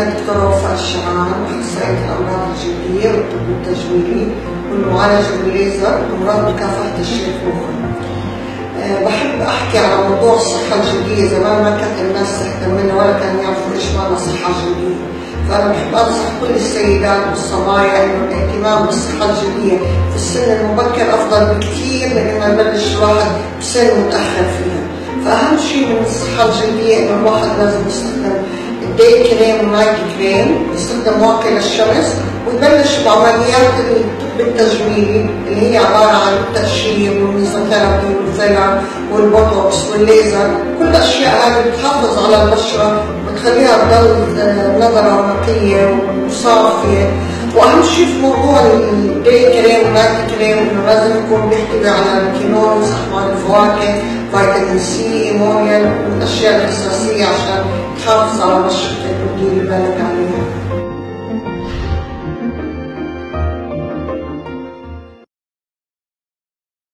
أنا دكتورة وفاء الشعران أخصائية الأمراض الجلدية والطب التجميلي والمعالجة بالليزر وأمراض مكافحة الشيخ أه بحب أحكي على موضوع الصحة الجلدية زمان ما كانت الناس تهتم منه ولا كانوا يعرفوا إيش معنى صحة جلدية فأنا بحب أنصح كل السيدات والصبايا إنه الاهتمام بالصحة الجلدية في السن المبكر أفضل بكثير من إنه يبلش الواحد بسن متأخر فيها. فأهم شيء من الصحة الجلدية إنه الواحد لازم يستخدم ال day cream وال night cream يستخدم واقي للشمس. ويبلش بعمليات الطب التجميلي اللي هي عبارة عن التقشير وال mesotherapy وال filler والبوتوكس والليزر. كل الأشياء هذه بتحافظ على البشرة وتخليها تضل نضرة نقية وصافية. وأهم شيء في موضوع ال day cream وال night cream إنه لازم يكون بيحتوي على الكينوز أحماض الفواكه فيتامين سي ايمونيال والاشياء الأساسية عشان tam savaş, gelir ben